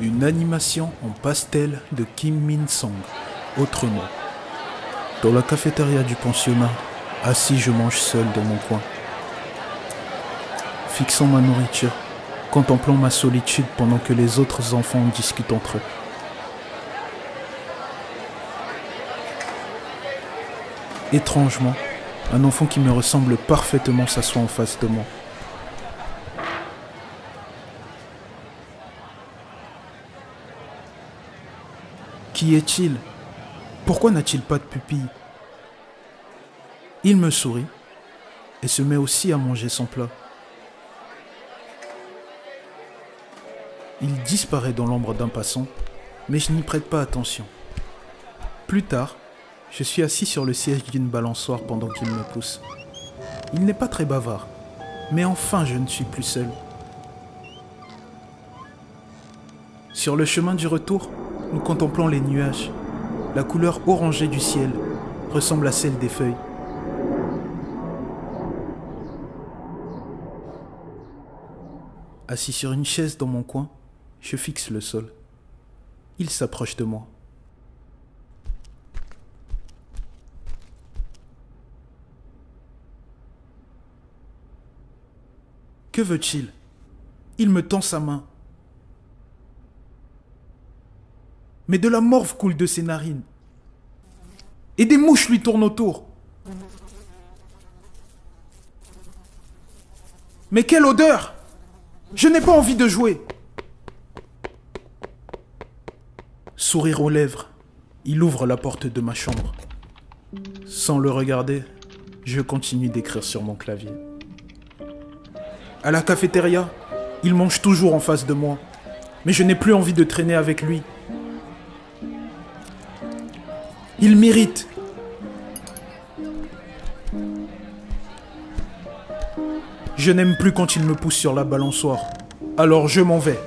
Une animation en pastel de Kim Min Song, autrement. Dans la cafétéria du pensionnat, assis je mange seul dans mon coin. Fixant ma nourriture, contemplant ma solitude pendant que les autres enfants discutent entre eux. Étrangement, un enfant qui me ressemble parfaitement s'assoit en face de moi. Qui est-il? Pourquoi n'a-t-il pas de pupille? Il me sourit et se met aussi à manger son plat. Il disparaît dans l'ombre d'un passant, mais je n'y prête pas attention. Plus tard, je suis assis sur le siège d'une balançoire pendant qu'il me pousse. Il n'est pas très bavard, mais enfin je ne suis plus seul. Sur le chemin du retour, nous contemplons les nuages. La couleur orangée du ciel ressemble à celle des feuilles. Assis sur une chaise dans mon coin, je fixe le sol. Il s'approche de moi. Que veut-il? Il me tend sa main. Mais de la morve coule de ses narines. Et des mouches lui tournent autour. Mais quelle odeur Je n'ai pas envie de jouer. Sourire aux lèvres, il ouvre la porte de ma chambre. Sans le regarder, je continue d'écrire sur mon clavier. À la cafétéria, il mange toujours en face de moi, mais je n'ai plus envie de traîner avec lui. Il mérite. Je n'aime plus quand il me pousse sur la balançoire, alors je m'en vais.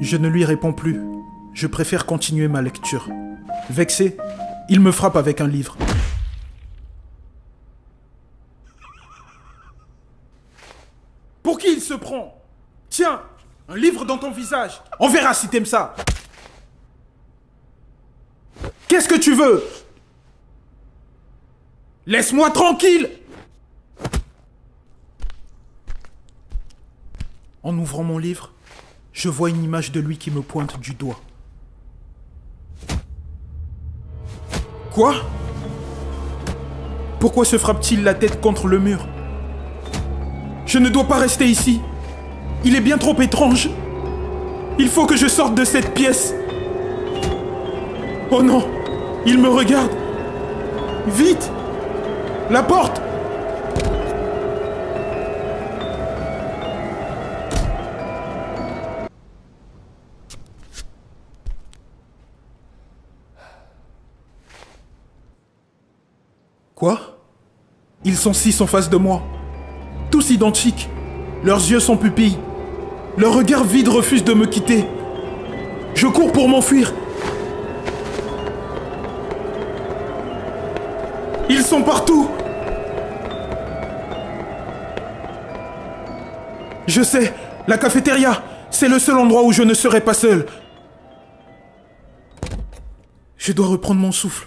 Je ne lui réponds plus. Je préfère continuer ma lecture. Vexé, il me frappe avec un livre. Pour qui il se prend? Tiens, un livre dans ton visage. On verra si t'aimes ça. Qu'est-ce que tu veux? Laisse-moi tranquille En ouvrant mon livre, je vois une image de lui qui me pointe du doigt. Quoi? Pourquoi se frappe-t-il la tête contre le mur? Je ne dois pas rester ici. Il est bien trop étrange. Il faut que je sorte de cette pièce. Oh non Il me regarde Vite La porte Quoi? Ils sont six en face de moi. Tous identiques. Leurs yeux sont pupilles. Leur regard vide refuse de me quitter. Je cours pour m'enfuir. Ils sont partout. Je sais, la cafétéria, c'est le seul endroit où je ne serai pas seul. Je dois reprendre mon souffle.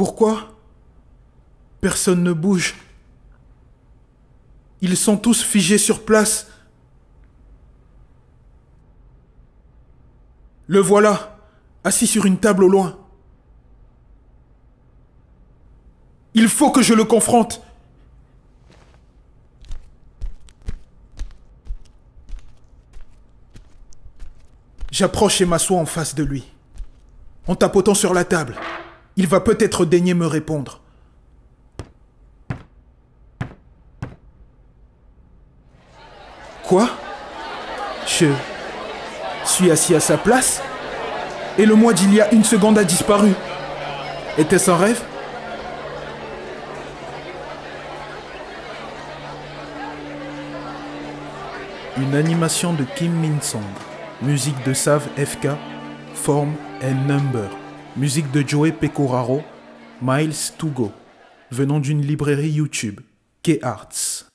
Pourquoi Personne ne bouge? Ils sont tous figés sur place. Le voilà, assis sur une table au loin. Il faut que je le confronte. J'approche et m'assois en face de lui, en tapotant sur la table. Il va peut-être daigner me répondre. Quoi? Je suis assis à sa place et le mois d'il y a une seconde a disparu. Était-ce un rêve? Une animation de Kim Min Song, musique de Sav FK, forme and number. Musique de Joey Pecoraro, Miles Tugo, venant d'une librairie YouTube, K-Arts.